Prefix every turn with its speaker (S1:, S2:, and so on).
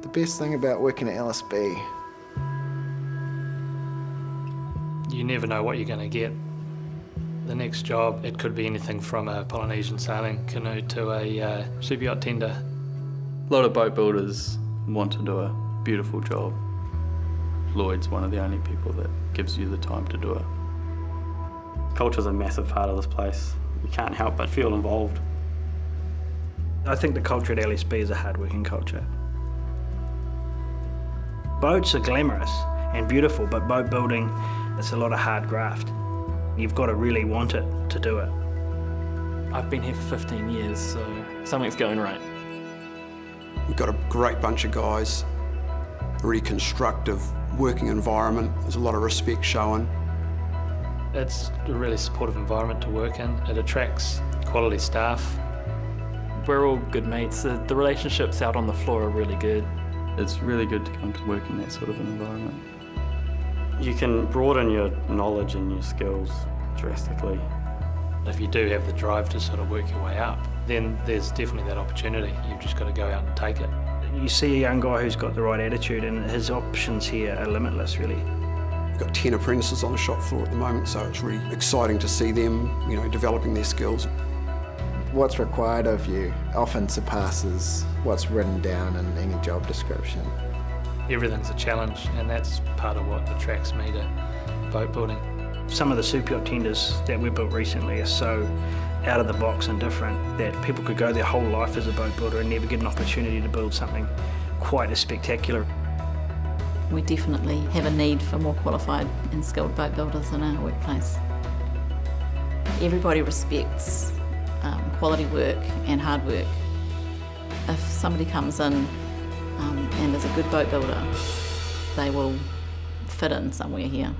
S1: The best thing about working at LSB,
S2: You never know what you're going to get. The next job, it could be anything from a Polynesian sailing canoe to a uh, super yacht tender.
S3: A lot of boat builders want to do a beautiful job. Lloyd's one of the only people that gives you the time to do it.
S4: Culture's a massive part of this place. You can't help but feel involved.
S5: I think the culture at LSB is a hard-working culture. Boats are glamorous and beautiful, but boat building, it's a lot of hard graft. You've got to really want it to do it.
S6: I've been here for 15 years, so something's going right.
S7: We've got a great bunch of guys, a really constructive working environment. There's a lot of respect shown.
S2: It's a really supportive environment to work in. It attracts quality staff.
S6: We're all good mates. The, the relationships out on the floor are really good.
S3: It's really good to come to work in that sort of an environment.
S4: You can broaden your knowledge and your skills drastically.
S2: If you do have the drive to sort of work your way up, then there's definitely that opportunity. You've just got to go out and take it.
S5: You see a young guy who's got the right attitude, and his options here are limitless, really.
S7: We've got 10 apprentices on the shop floor at the moment, so it's really exciting to see them, you know, developing their skills.
S1: What's required of you often surpasses what's written down in any job description.
S2: Everything's a challenge, and that's part of what attracts me to boat building.
S5: Some of the super yacht tenders that we built recently are so out of the box and different that people could go their whole life as a boat builder and never get an opportunity to build something quite as spectacular.
S8: We definitely have a need for more qualified and skilled boat builders in our workplace. Everybody respects um, quality work and hard work. If somebody comes in um, and is a good boat builder, they will fit in somewhere here.